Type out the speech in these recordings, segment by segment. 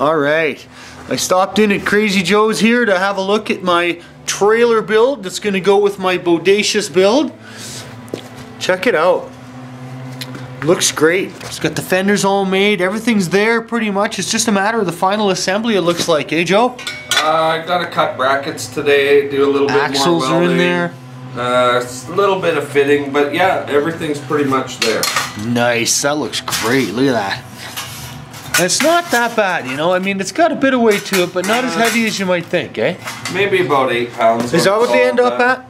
All right. I stopped in at Crazy Joe's here to have a look at my trailer build that's going to go with my Bodacious build. Check it out. Looks great. It's got the fenders all made. Everything's there pretty much. It's just a matter of the final assembly it looks like, eh Joe? Uh, I gotta cut brackets today, do a little bit Axles more are in there. Uh, a little bit of fitting, but yeah, everything's pretty much there. Nice. That looks great. Look at that. And it's not that bad, you know. I mean, it's got a bit of weight to it, but not as heavy as you might think, eh? Maybe about eight pounds. Is that what they end up at? at?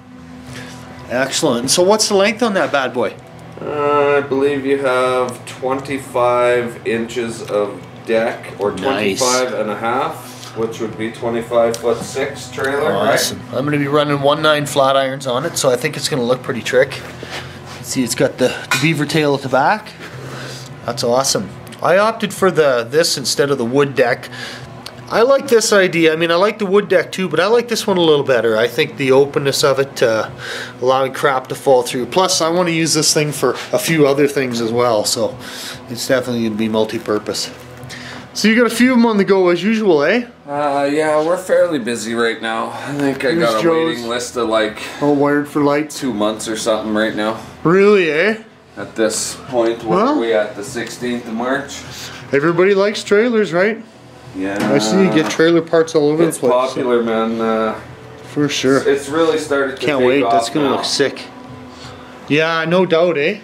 Excellent. So what's the length on that bad boy? Uh, I believe you have 25 inches of deck, or Nice. 25 and a half, which would be 25 foot 6 trailer, Awesome. I'm going to be running one nine flat irons on it, so I think it's going to look pretty trick. See, it's got the, the beaver tail at the back. That's awesome. I opted for the this instead of the wood deck. I like this idea. I mean, I like the wood deck too, but I like this one a little better. I think the openness of it, uh, allowing crap to fall through. Plus, I want to use this thing for a few other things as well, so it's definitely going to be multi-purpose. So you got a few of them on the go as usual, eh? Uh, yeah, we're fairly busy right now. I think I got a Joe's. waiting list of like All wired for lights. two months or something right now. Really, eh? At this point, where Well. are we at? The 16th of March? Everybody likes trailers, right? Yeah. I see you get trailer parts all over It's the place. It's popular, man. Uh, For sure. it's really started to Can't wait. off That's gonna look sick. Yeah, no doubt, eh?